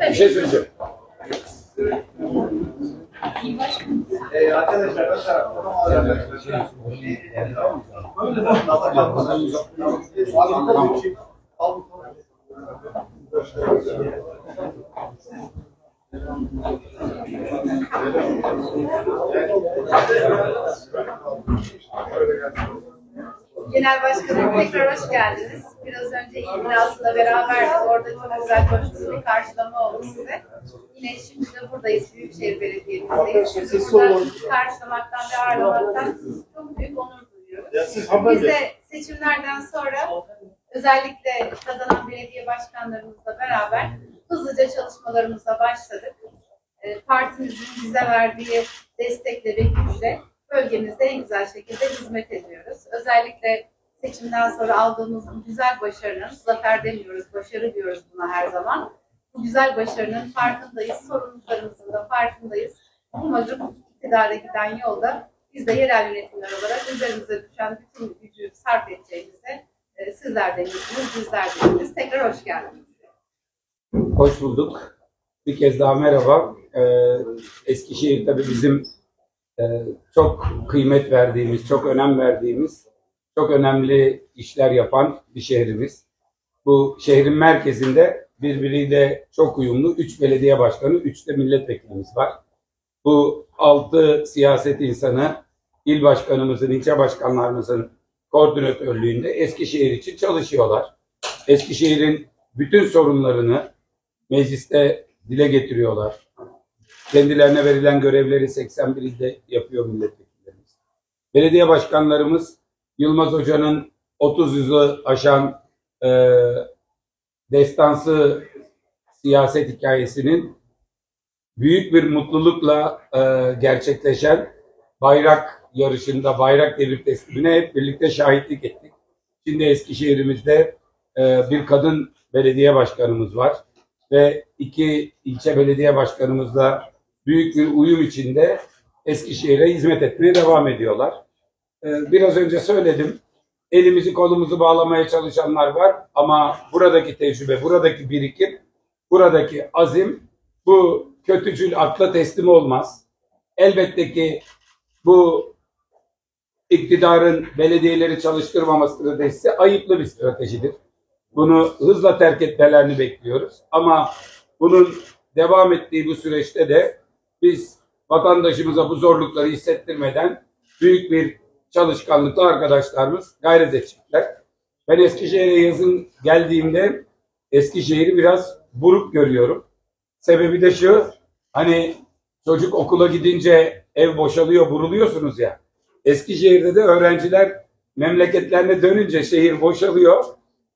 Bir şey söyleyeceğim. Ee, arkadaşlar ön tarafta. Genel Başkanım tekrar hoş geldiniz. Biraz önce İlminas'la beraberdik. Orada çok güzel koşulu bir karşılama oldu size. Yine şimdi de buradayız Büyükşehir Belediye'mizdeyiz. Sizi burada karşılamaktan ve ağırlamaktan çok büyük onur duyuyoruz. Biz de seçimlerden sonra özellikle kazanan belediye başkanlarımızla beraber hızlıca çalışmalarımıza başladık. E, Partimizin bize verdiği destekle ve güçle bölgemizde en güzel şekilde hizmet ediyoruz. Özellikle seçimden sonra aldığımız bu güzel başarının, zafer demiyoruz, başarı diyoruz buna her zaman. Bu güzel başarının farkındayız, sorumluluklarımızın da farkındayız. Umarım iktidara giden yolda biz de yerel yönetimler olarak üzerimize düşen bütün gücü sarf edeceğimize e, sizler de iyisiniz, bizler de iyisiniz. Tekrar hoş geldiniz. Hoş bulduk. Bir kez daha merhaba. Ee, Eskişehir tabii bizim çok kıymet verdiğimiz, çok önem verdiğimiz, çok önemli işler yapan bir şehrimiz. Bu şehrin merkezinde birbiriyle çok uyumlu üç belediye başkanı, üç de milletvekilimiz var. Bu altı siyaset insanı il başkanımızın, ilçe başkanlarımızın koordinatörlüğünde Eskişehir için çalışıyorlar. Eskişehir'in bütün sorunlarını mecliste dile getiriyorlar. Kendilerine verilen görevleri 81 ilde yapıyor milletvekillerimiz. Belediye başkanlarımız Yılmaz Hoca'nın 30 yüzü aşan e, destansı siyaset hikayesinin büyük bir mutlulukla e, gerçekleşen bayrak yarışında, bayrak devir teslimine hep birlikte şahitlik ettik. Şimdi Eskişehir'imizde e, bir kadın belediye başkanımız var ve iki ilçe belediye başkanımızla büyük bir uyum içinde Eskişehir'e hizmet etmeye devam ediyorlar. Ee, Biraz önce söyledim, elimizi kolumuzu bağlamaya çalışanlar var ama buradaki tecrübe, buradaki birikim, buradaki azim bu kötücül akla teslim olmaz. Elbette ki bu iktidarın belediyeleri çalıştırmama stratejisi ayıplı bir stratejidir. Bunu hızla terk etmelerini bekliyoruz. Ama bunun devam ettiği bu süreçte de biz vatandaşımıza bu zorlukları hissettirmeden büyük bir çalışkanlıkla arkadaşlarımız gayret edecekler. Ben Eskişehir'e yazın geldiğimde Eskişehir'i biraz buruk görüyorum. Sebebi de şu, hani çocuk okula gidince ev boşalıyor, buruluyorsunuz ya. Eskişehir'de de öğrenciler memleketlerine dönünce şehir boşalıyor.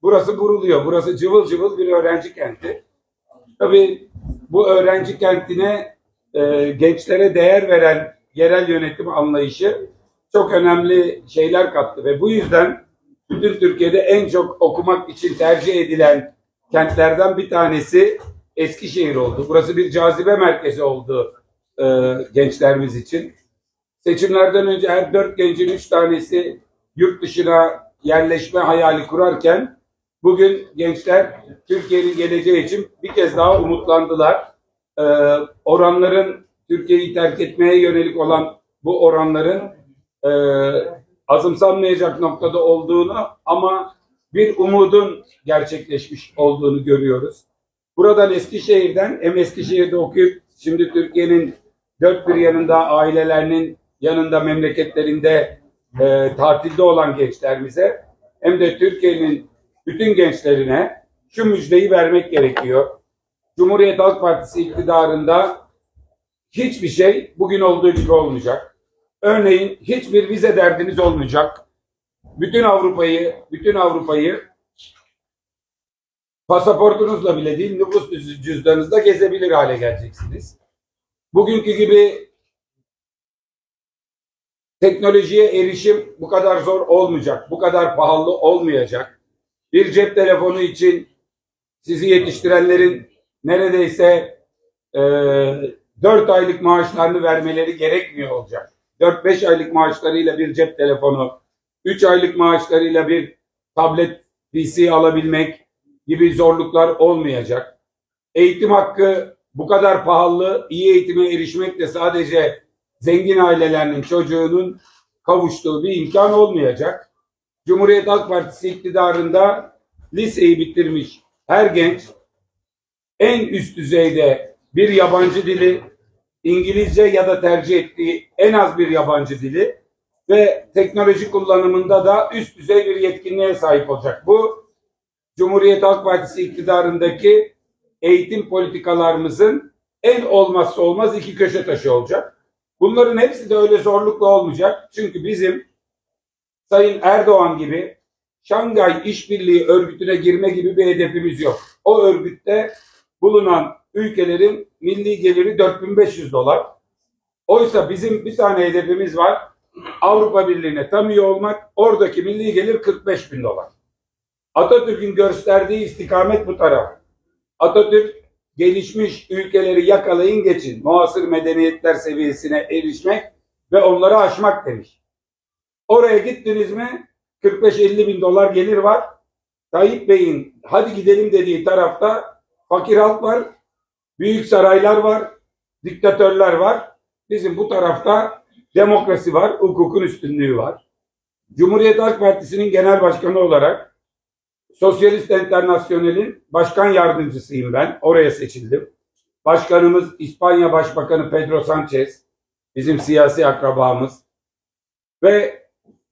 Burası buruluyor. Burası cıvıl cıvıl bir öğrenci kenti. Tabii bu öğrenci kentine e, gençlere değer veren yerel yönetim anlayışı çok önemli şeyler kattı ve bu yüzden bütün Türkiye'de en çok okumak için tercih edilen kentlerden bir tanesi Eskişehir oldu. Burası bir cazibe merkezi oldu e, gençlerimiz için. Seçimlerden önce her dört gencin üç tanesi yurt dışına yerleşme hayali kurarken bugün gençler Türkiye'nin geleceği için bir kez daha umutlandılar. Ee, oranların Türkiye'yi terk etmeye yönelik olan bu oranların e, azımsanmayacak noktada olduğunu ama bir umudun gerçekleşmiş olduğunu görüyoruz. Buradan Eskişehir'den hem Eskişehir'de okuyup şimdi Türkiye'nin dört bir yanında ailelerinin yanında memleketlerinde e, tatilde olan gençlerimize hem de Türkiye'nin bütün gençlerine şu müjdeyi vermek gerekiyor. Cumhuriyet Halk Partisi iktidarında hiçbir şey bugün olduğu gibi olmayacak. Örneğin hiçbir vize derdiniz olmayacak. Bütün Avrupa'yı, bütün Avrupa'yı pasaportunuzla bile değil nüfus cüzdanınızda gezebilir hale geleceksiniz. Bugünkü gibi teknolojiye erişim bu kadar zor olmayacak, bu kadar pahalı olmayacak. Bir cep telefonu için sizi yetiştirenlerin neredeyse e, 4 aylık maaşlarını vermeleri gerekmiyor olacak. 4-5 aylık maaşlarıyla bir cep telefonu, 3 aylık maaşlarıyla bir tablet PC alabilmek gibi zorluklar olmayacak. Eğitim hakkı bu kadar pahalı, iyi eğitime erişmek de sadece zengin ailelerinin çocuğunun kavuştuğu bir imkan olmayacak. Cumhuriyet Halk Partisi iktidarında liseyi bitirmiş her genç en üst düzeyde bir yabancı dili, İngilizce ya da tercih ettiği en az bir yabancı dili ve teknoloji kullanımında da üst düzey bir yetkinliğe sahip olacak. Bu Cumhuriyet Halk Partisi iktidarındaki eğitim politikalarımızın en olmazsa olmaz iki köşe taşı olacak. Bunların hepsi de öyle zorlukla olmayacak. Çünkü bizim Sayın Erdoğan gibi Şangay İşbirliği Örgütü'ne girme gibi bir hedefimiz yok. O örgütte bulunan ülkelerin milli geliri 4500 dolar. Oysa bizim bir tane hedefimiz var. Avrupa Birliği'ne tam üye olmak. Oradaki milli gelir 45 bin dolar. Atatürk'ün gösterdiği istikamet bu taraf. Atatürk gelişmiş ülkeleri yakalayın geçin. Muasır medeniyetler seviyesine erişmek ve onları aşmak demiş. Oraya gittiniz mi 45-50 bin dolar gelir var. Tayyip Bey'in hadi gidelim dediği tarafta fakir halk var, büyük saraylar var, diktatörler var. Bizim bu tarafta demokrasi var, hukukun üstünlüğü var. Cumhuriyet Halk Partisi'nin genel başkanı olarak Sosyalist Enternasyonel'in başkan yardımcısıyım ben. Oraya seçildim. Başkanımız İspanya Başbakanı Pedro Sanchez, bizim siyasi akrabamız. Ve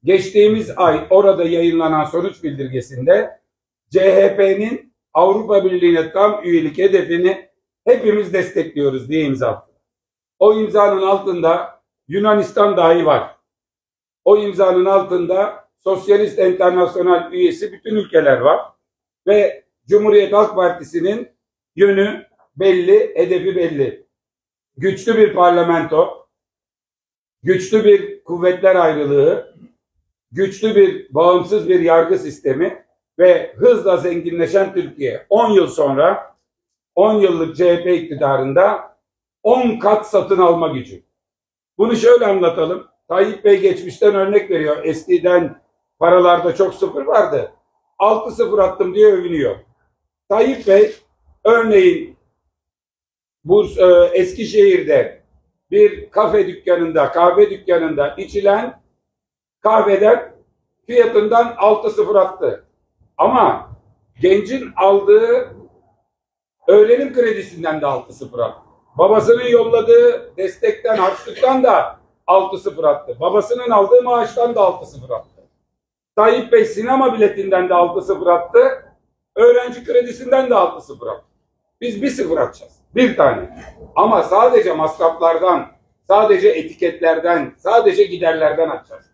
geçtiğimiz ay orada yayınlanan sonuç bildirgesinde CHP'nin Avrupa Birliği'ne tam üyelik hedefini hepimiz destekliyoruz diye imza attı. O imzanın altında Yunanistan dahi var. O imzanın altında Sosyalist Enternasyonel üyesi bütün ülkeler var. Ve Cumhuriyet Halk Partisi'nin yönü belli, hedefi belli. Güçlü bir parlamento, güçlü bir kuvvetler ayrılığı, güçlü bir bağımsız bir yargı sistemi ve hızla zenginleşen Türkiye 10 yıl sonra 10 yıllık CHP iktidarında 10 kat satın alma gücü. Bunu şöyle anlatalım. Tayyip Bey geçmişten örnek veriyor. Eskiden paralarda çok sıfır vardı. 6 sıfır attım diye övünüyor. Tayyip Bey örneğin Burs, e, Eskişehir'de bir kafe dükkanında, kahve dükkanında içilen kahveden fiyatından 6 sıfır attı. Ama gencin aldığı öğrenim kredisinden de 6 sıfır attı. Babasının yolladığı destekten, harçlıktan da 6 sıfır attı. Babasının aldığı maaştan da 6 sıfır attı. Tayyip Bey sinema biletinden de 6 sıfır attı. Öğrenci kredisinden de 6 sıfır attı. Biz bir sıfır atacağız. Bir tane. Ama sadece masraflardan, sadece etiketlerden, sadece giderlerden atacağız.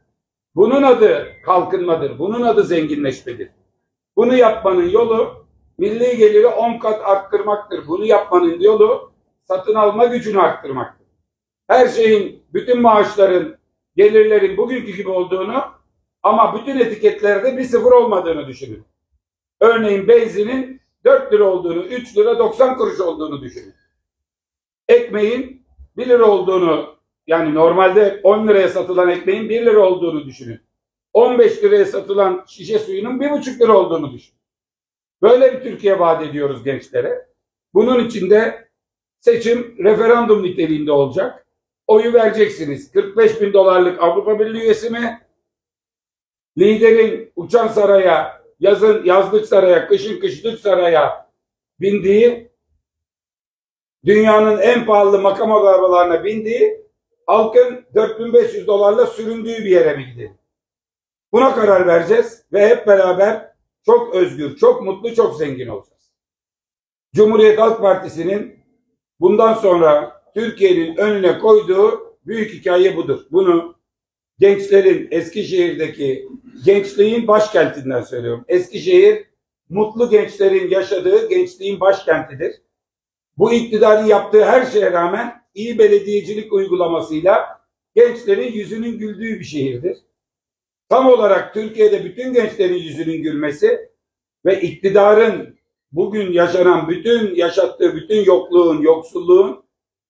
Bunun adı kalkınmadır. Bunun adı zenginleşmedir. Bunu yapmanın yolu milli geliri 10 kat arttırmaktır. Bunu yapmanın yolu satın alma gücünü arttırmaktır. Her şeyin, bütün maaşların, gelirlerin bugünkü gibi olduğunu ama bütün etiketlerde bir sıfır olmadığını düşünün. Örneğin benzinin 4 lira olduğunu, 3 lira 90 kuruş olduğunu düşünün. Ekmeğin 1 lira olduğunu, yani normalde 10 liraya satılan ekmeğin 1 lira olduğunu düşünün. 15 liraya satılan şişe suyunun 1,5 lira olduğunu düşünün. Böyle bir Türkiye vaat ediyoruz gençlere. Bunun için de seçim referandum niteliğinde olacak. Oyu vereceksiniz. 45 bin dolarlık Avrupa Birliği üyesi mi? Liderin uçan saraya, yazın yazlık saraya, kışın kışlık saraya bindiği, dünyanın en pahalı makam arabalarına bindiği, halkın 4500 dolarla süründüğü bir yere mi gidelim? Buna karar vereceğiz ve hep beraber çok özgür, çok mutlu, çok zengin olacağız. Cumhuriyet Halk Partisi'nin bundan sonra Türkiye'nin önüne koyduğu büyük hikaye budur. Bunu gençlerin Eskişehir'deki gençliğin başkentinden söylüyorum. Eskişehir mutlu gençlerin yaşadığı gençliğin başkentidir. Bu iktidarın yaptığı her şeye rağmen iyi belediyecilik uygulamasıyla gençlerin yüzünün güldüğü bir şehirdir. Tam olarak Türkiye'de bütün gençlerin yüzünün gülmesi ve iktidarın bugün yaşanan bütün yaşattığı bütün yokluğun, yoksulluğun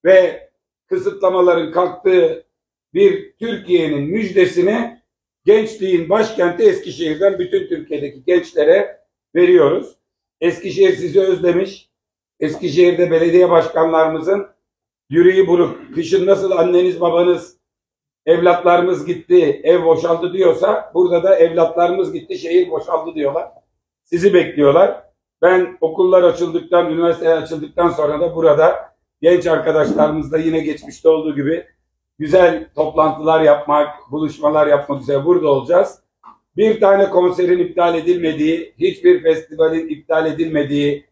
ve kısıtlamaların kalktığı bir Türkiye'nin müjdesini gençliğin başkenti Eskişehir'den bütün Türkiye'deki gençlere veriyoruz. Eskişehir sizi özlemiş. Eskişehir'de belediye başkanlarımızın yüreği buruk. Kışın nasıl anneniz babanız evlatlarımız gitti, ev boşaldı diyorsa burada da evlatlarımız gitti, şehir boşaldı diyorlar. Sizi bekliyorlar. Ben okullar açıldıktan, üniversiteler açıldıktan sonra da burada genç arkadaşlarımızla yine geçmişte olduğu gibi güzel toplantılar yapmak, buluşmalar yapmak üzere burada olacağız. Bir tane konserin iptal edilmediği, hiçbir festivalin iptal edilmediği,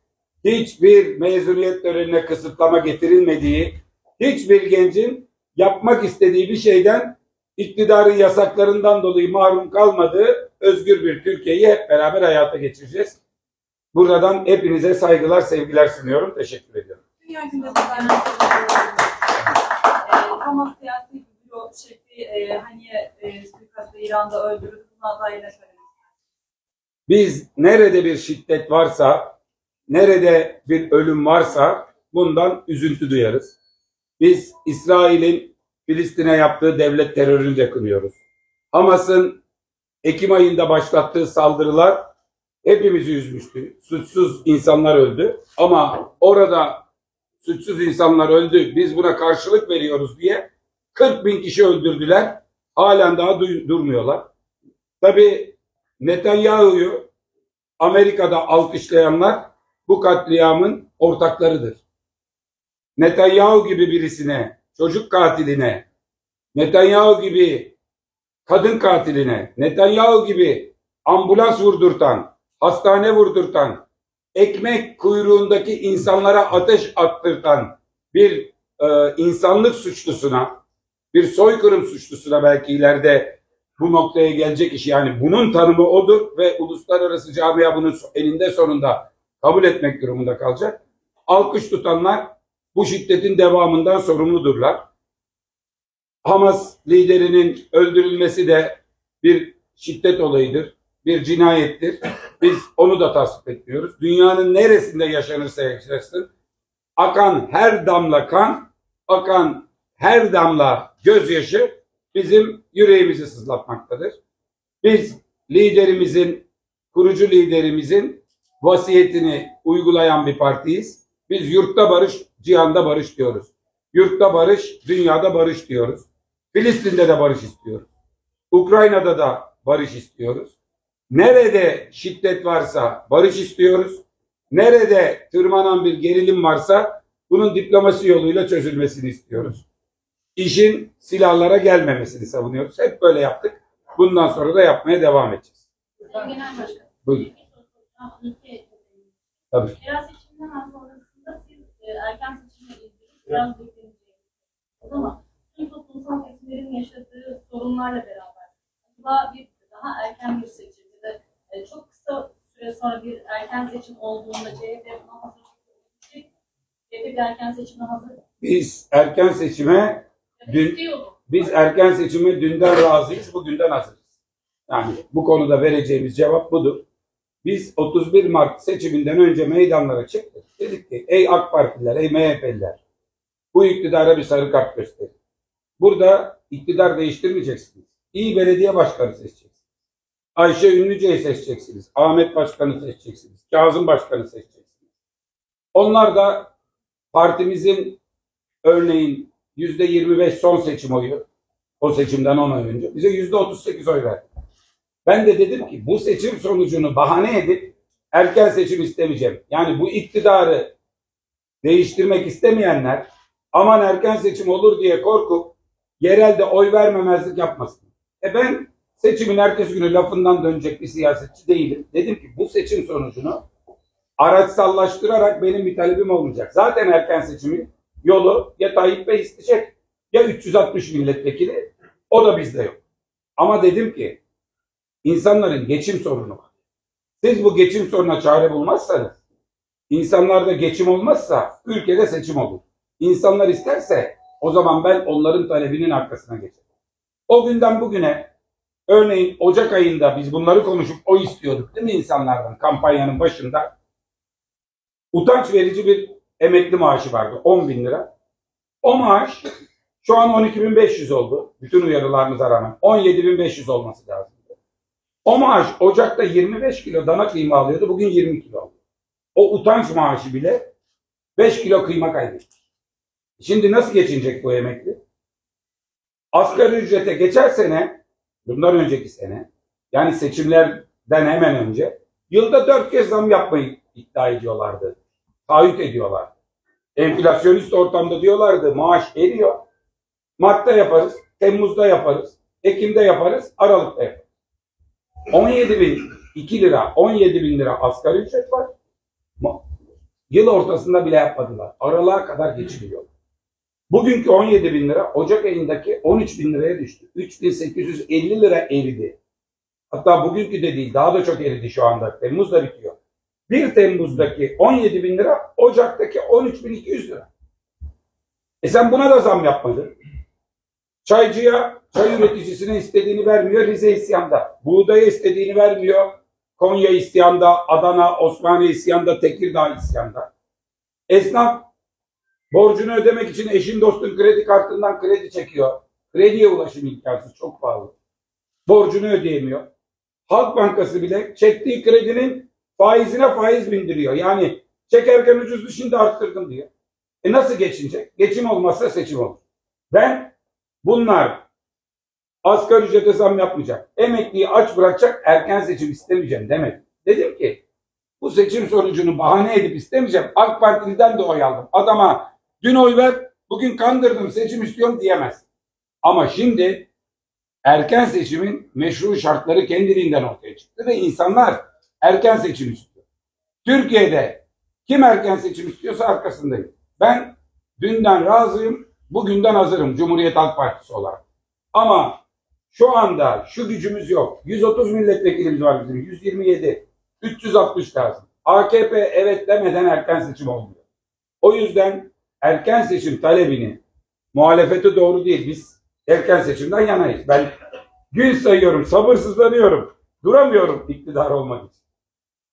hiçbir mezuniyet törenine kısıtlama getirilmediği, hiçbir gencin yapmak istediği bir şeyden iktidarın yasaklarından dolayı mahrum kalmadığı özgür bir Türkiye'yi hep beraber hayata geçireceğiz. Buradan hepinize saygılar, sevgiler sunuyorum. Teşekkür ediyorum. Dünya gündeminde ben e, Hamas siyasi büro şefi e, hani e, suikastı İran'da öldürüldü. Buna dair ne söylemek Biz nerede bir şiddet varsa, nerede bir ölüm varsa bundan üzüntü duyarız. Biz İsrail'in Filistin'e yaptığı devlet terörünü de kınıyoruz. Hamas'ın Ekim ayında başlattığı saldırılar hepimizi üzmüştü. Suçsuz insanlar öldü. Ama orada suçsuz insanlar öldü. Biz buna karşılık veriyoruz diye 40 bin kişi öldürdüler. Halen daha durmuyorlar. Tabii Netanyahu'yu Amerika'da alkışlayanlar bu katliamın ortaklarıdır. Netanyahu gibi birisine, çocuk katiline, Netanyahu gibi kadın katiline, Netanyahu gibi ambulans vurdurtan, hastane vurdurtan, ekmek kuyruğundaki insanlara ateş attırtan bir e, insanlık suçlusuna, bir soykırım suçlusuna belki ileride bu noktaya gelecek iş yani bunun tanımı odur ve uluslararası camia bunun elinde sonunda kabul etmek durumunda kalacak. Alkış tutanlar bu şiddetin devamından sorumludurlar. Hamas liderinin öldürülmesi de bir şiddet olayıdır, bir cinayettir. Biz onu da tasvip etmiyoruz. Dünyanın neresinde yaşanırsa yaşasın, akan her damla kan, akan her damla gözyaşı bizim yüreğimizi sızlatmaktadır. Biz liderimizin, kurucu liderimizin vasiyetini uygulayan bir partiyiz. Biz yurtta barış, cihanda barış diyoruz. Yurtta barış, dünyada barış diyoruz. Filistin'de de barış istiyoruz. Ukrayna'da da barış istiyoruz. Nerede şiddet varsa barış istiyoruz. Nerede tırmanan bir gerilim varsa bunun diplomasi yoluyla çözülmesini istiyoruz. İşin silahlara gelmemesini savunuyoruz. Hep böyle yaptık. Bundan sonra da yapmaya devam edeceğiz. Genel Başkanım. Buyurun. Tabii. Yerel seçimden e, erken seçimle ilgili biraz bekleneceğiniz. O zaman tüm toplumsal kesimlerin yaşadığı sorunlarla beraber acaba bir daha erken bir seçim ya da e, çok kısa süre sonra bir erken seçim olduğunda CHP buna hazır olabilecek. CHP bir erken seçime hazır. Biz erken seçime Dün-? Biz erken seçime dünden razıyız, bugünden hazırız. Yani bu konuda vereceğimiz cevap budur. Biz 31 Mart seçiminden önce meydanlara çıktık. Dedik ki ey AK Partililer, ey MHP'liler bu iktidara bir sarı kart gösterin. Burada iktidar değiştirmeyeceksiniz. İyi belediye başkanı seçeceksiniz. Ayşe Ünlüce'yi seçeceksiniz. Ahmet Başkan'ı seçeceksiniz. Kazım Başkan'ı seçeceksiniz. Onlar da partimizin örneğin yüzde 25 son seçim oyu o seçimden 10 ay önce bize yüzde 38 oy verdi. Ben de dedim ki bu seçim sonucunu bahane edip erken seçim istemeyeceğim. Yani bu iktidarı değiştirmek istemeyenler aman erken seçim olur diye korkup yerelde oy vermemezlik yapmasın. E ben seçimin ertesi günü lafından dönecek bir siyasetçi değilim. Dedim ki bu seçim sonucunu araçsallaştırarak benim bir talebim olmayacak. Zaten erken seçimin yolu ya Tayyip Bey isteyecek ya 360 milletvekili o da bizde yok. Ama dedim ki insanların geçim sorunu var. Siz bu geçim sorununa çare bulmazsanız insanlarda geçim olmazsa ülkede seçim olur. İnsanlar isterse o zaman ben onların talebinin arkasına geçerim. O günden bugüne örneğin Ocak ayında biz bunları konuşup o istiyorduk değil mi insanlardan kampanyanın başında utanç verici bir emekli maaşı vardı 10 bin lira. O maaş şu an 12.500 oldu. Bütün uyarılarımıza rağmen 17.500 olması lazım. O maaş Ocak'ta 25 kilo dana kıyma alıyordu. Bugün 20 kilo alıyor. o utanç maaşı bile 5 kilo kıyma kaybetmiş. Şimdi nasıl geçinecek bu emekli? Asgari ücrete geçer sene, bundan önceki sene, yani seçimlerden hemen önce, yılda dört kez zam yapmayı iddia ediyorlardı. Taahhüt ediyorlar. Enflasyonist ortamda diyorlardı maaş eriyor. Mart'ta yaparız, Temmuz'da yaparız, Ekim'de yaparız, Aralık'ta yaparız. 17 bin 2 lira, 17 bin lira asgari ücret var. Yıl ortasında bile yapmadılar. Aralığa kadar geçiriyor. Bugünkü 17 bin lira Ocak ayındaki 13 bin liraya düştü. 3850 lira eridi. Hatta bugünkü de değil daha da çok eridi şu anda. Temmuz'da bitiyor. 1 Temmuz'daki 17 bin lira Ocak'taki 13.200 lira. E sen buna da zam yapmadın. Çaycıya, çay üreticisine istediğini vermiyor Rize isyanda. Buğdaya istediğini vermiyor. Konya isyanda, Adana, Osmaniye isyanda, Tekirdağ isyanda. Esnaf borcunu ödemek için eşin dostun kredi kartından kredi çekiyor. Krediye ulaşım imkansız, çok pahalı. Borcunu ödeyemiyor. Halk Bankası bile çektiği kredinin faizine faiz bindiriyor. Yani çekerken ucuzdu şimdi arttırdım diyor. E nasıl geçinecek? Geçim olmazsa seçim olur. Ben bunlar asgari ücrete zam yapmayacak. Emekliyi aç bırakacak erken seçim istemeyeceğim demek. Dedim ki bu seçim sonucunu bahane edip istemeyeceğim. AK Partili'den de oy aldım. Adama dün oy ver bugün kandırdım seçim istiyorum diyemez. Ama şimdi erken seçimin meşru şartları kendiliğinden ortaya çıktı ve insanlar erken seçim istiyor. Türkiye'de kim erken seçim istiyorsa arkasındayım. Ben dünden razıyım, bugünden hazırım Cumhuriyet Halk Partisi olarak. Ama şu anda şu gücümüz yok. 130 milletvekilimiz var bizim, 127, 360 lazım. AKP evet demeden erken seçim olmuyor. O yüzden erken seçim talebini muhalefeti doğru değil. Biz erken seçimden yanayız. Ben gün sayıyorum, sabırsızlanıyorum. Duramıyorum iktidar olmak için.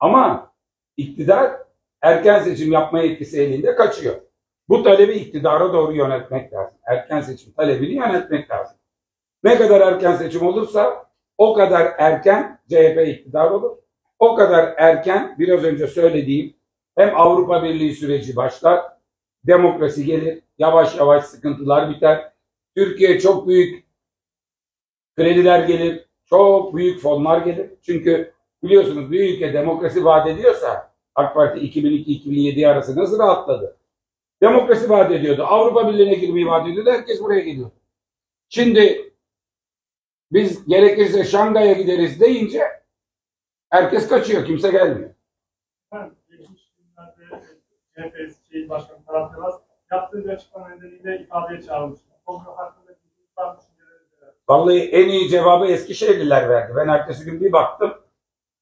Ama iktidar erken seçim yapma yetkisi elinde kaçıyor. Bu talebi iktidara doğru yönetmek lazım. Erken seçim talebini yönetmek lazım. Ne kadar erken seçim olursa o kadar erken CHP iktidar olur. O kadar erken biraz önce söylediğim hem Avrupa Birliği süreci başlar, demokrasi gelir, yavaş yavaş sıkıntılar biter. Türkiye çok büyük krediler gelir, çok büyük fonlar gelir. Çünkü biliyorsunuz bir ülke demokrasi vaat ediyorsa AK Parti 2002-2007 arası nasıl rahatladı? Demokrasi vaat ediyordu. Avrupa Birliği'ne girmeyi vaat ediyordu. Herkes buraya geliyor. Şimdi biz gerekirse Şangay'a gideriz deyince herkes kaçıyor. Kimse gelmiyor. Ben CHP Eski Başkanı Yılmaz yaptığı bir açıklama nedeniyle ifadeye hakkındaki neler? Vallahi en iyi cevabı Eskişehirliler verdi. Ben ertesi gün bir baktım.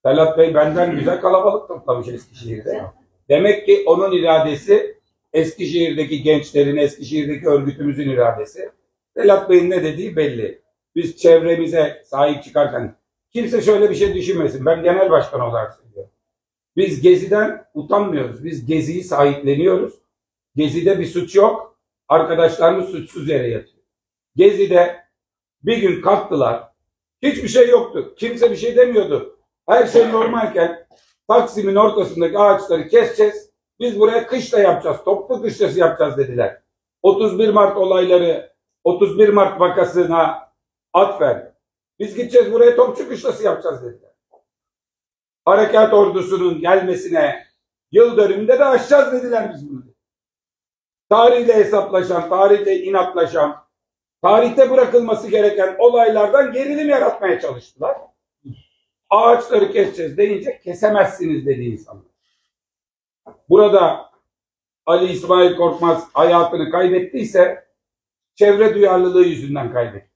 Talat Bey benden güzel kalabalık toplamış Eskişehir'de. Demek ki onun iradesi Eskişehir'deki gençlerin, Eskişehir'deki örgütümüzün iradesi. Talat Bey'in ne dediği belli. Biz çevremize sahip çıkarken kimse şöyle bir şey düşünmesin. Ben genel başkan olarak söylüyorum. Biz Gezi'den utanmıyoruz. Biz Gezi'yi sahipleniyoruz. Gezi'de bir suç yok. Arkadaşlarımız suçsuz yere yatıyor. Gezi'de bir gün kalktılar. Hiçbir şey yoktu. Kimse bir şey demiyordu. Her şey normalken Taksim'in ortasındaki ağaçları keseceğiz. Biz buraya kışla yapacağız. Toplu kışlası yapacağız dediler. 31 Mart olayları 31 Mart vakasına atfen. Biz gideceğiz buraya topçu kışlası yapacağız dediler. Harekat ordusunun gelmesine yıl dönümünde de aşacağız dediler biz bunu. Tarihle hesaplaşan, tarihle inatlaşan, tarihte bırakılması gereken olaylardan gerilim yaratmaya çalıştılar. Ağaçları keseceğiz deyince kesemezsiniz dedi insanlar. Burada Ali İsmail Korkmaz hayatını kaybettiyse çevre duyarlılığı yüzünden kaybetti.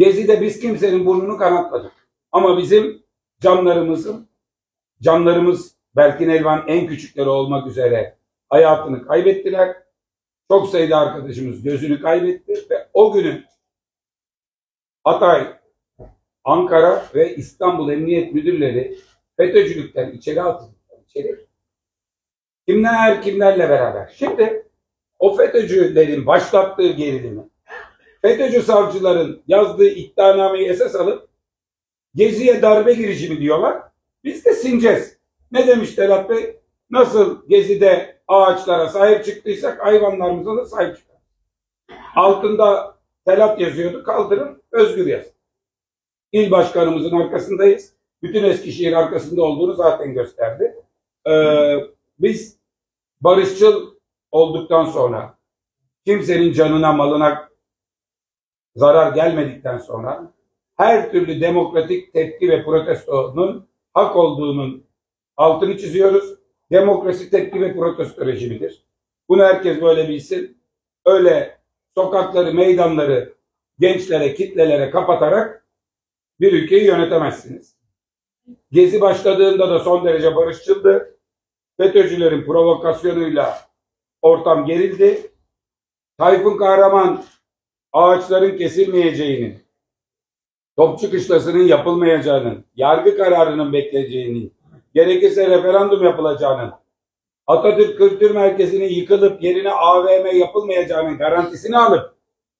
Gezi'de biz kimsenin burnunu kanatmadık. Ama bizim canlarımızın, canlarımız Berkin Elvan en küçükleri olmak üzere hayatını kaybettiler. Çok sayıda arkadaşımız gözünü kaybetti ve o günü Hatay, Ankara ve İstanbul Emniyet Müdürleri FETÖ'cülükten içeri atıldılar. İçeri. Kimler kimlerle beraber. Şimdi o FETÖ'cülerin başlattığı gerilimi, FETÖ'cü savcıların yazdığı iddianameyi esas alıp Gezi'ye darbe girişimi diyorlar. Biz de sineceğiz. Ne demiş Telat Bey? Nasıl Gezi'de ağaçlara sahip çıktıysak hayvanlarımıza da sahip çıkarız. Altında Telat yazıyordu. Kaldırın özgür yaz. İl başkanımızın arkasındayız. Bütün Eskişehir arkasında olduğunu zaten gösterdi. Ee, biz barışçıl olduktan sonra kimsenin canına malına zarar gelmedikten sonra her türlü demokratik tepki ve protestonun hak olduğunun altını çiziyoruz. Demokrasi tepki ve protesto rejimidir. Bunu herkes böyle bilsin. Öyle sokakları, meydanları gençlere, kitlelere kapatarak bir ülkeyi yönetemezsiniz. Gezi başladığında da son derece barışçıldı. FETÖ'cülerin provokasyonuyla ortam gerildi. Tayfun Kahraman ağaçların kesilmeyeceğini, topçu kışlasının yapılmayacağının, yargı kararının bekleyeceğini, gerekirse referandum yapılacağının, Atatürk Kültür Merkezi'nin yıkılıp yerine AVM yapılmayacağının garantisini alıp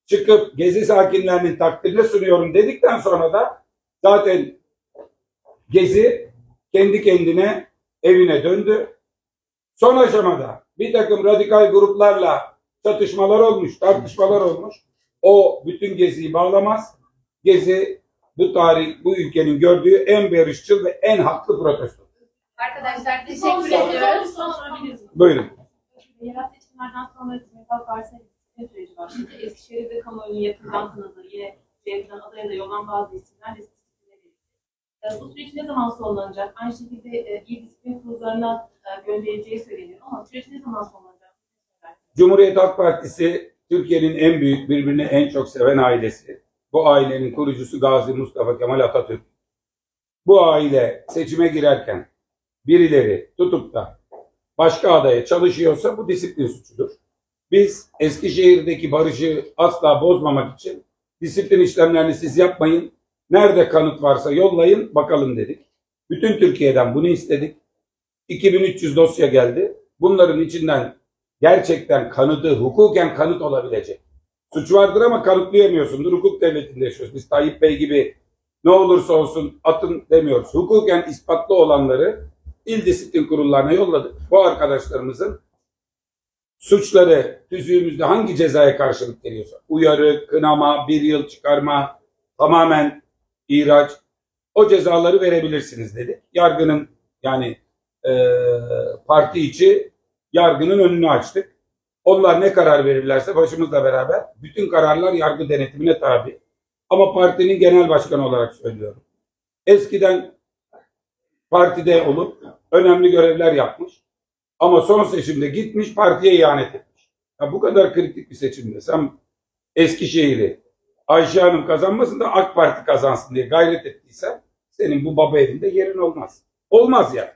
çıkıp gezi sakinlerinin takdirine sunuyorum dedikten sonra da zaten gezi kendi kendine evine döndü. Son aşamada bir takım radikal gruplarla çatışmalar olmuş, tartışmalar olmuş. O bütün geziyi bağlamaz. Gezi bu tarih, bu ülkenin gördüğü en barışçıl ve en haklı protesto. Arkadaşlar teşekkür ediyoruz. Buyurun. Yerel seçimlerden sonra Cumhuriyet bir disiplin süreci başladı. Eskişehir'de kamuoyunun yakından tanıdığı yine CHP'den aday adayı olan bazı isimler de disipline verildi. E, Bu süreç ne zaman sonlanacak? Aynı şekilde e, il disiplin kurullarına e, gönderileceği söyleniyor ama süreç ne zaman sonlanacak? Cumhuriyet Halk Partisi Türkiye'nin en büyük, birbirini en çok seven ailesi. Bu ailenin kurucusu Gazi Mustafa Kemal Atatürk. Bu aile seçime girerken birileri tutup da başka adaya çalışıyorsa bu disiplin suçudur. Biz Eskişehir'deki barışı asla bozmamak için disiplin işlemlerini siz yapmayın. Nerede kanıt varsa yollayın bakalım dedik. Bütün Türkiye'den bunu istedik. 2300 dosya geldi. Bunların içinden gerçekten kanıtı, hukuken kanıt olabilecek. Suç vardır ama kanıtlayamıyorsundur. Hukuk devletinde yaşıyoruz. Biz Tayyip Bey gibi ne olursa olsun atın demiyoruz. Hukuken ispatlı olanları il disiplin kurullarına yolladık. Bu arkadaşlarımızın suçları tüzüğümüzde hangi cezaya karşılık geliyorsa uyarı, kınama, bir yıl çıkarma, tamamen ihraç o cezaları verebilirsiniz dedi. Yargının yani eee, parti içi yargının önünü açtık. Onlar ne karar verirlerse başımızla beraber bütün kararlar yargı denetimine tabi. Ama partinin genel başkanı olarak söylüyorum. Eskiden partide olup önemli görevler yapmış. Ama son seçimde gitmiş partiye ihanet etmiş. Ya bu kadar kritik bir seçimde sen Eskişehir'i Ayşe Hanım kazanmasın da AK Parti kazansın diye gayret ettiysen senin bu baba evinde yerin olmaz. Olmaz yani.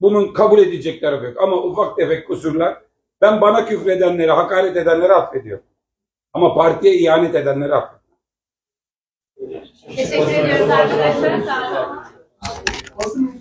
Bunun kabul edecek tarafı yok. Ama ufak tefek kusurlar ben bana küfredenleri, hakaret edenleri affediyorum. Ama partiye ihanet edenleri affetmiyorum. Teşekkür ediyoruz arkadaşlar. Sağ olun.